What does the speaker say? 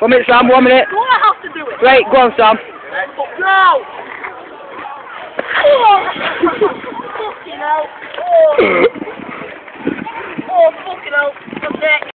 One minute, Sam, one minute. You don't have to do it. Right, go on, Sam. No! Oh, fucking hell. Oh, oh fucking hell.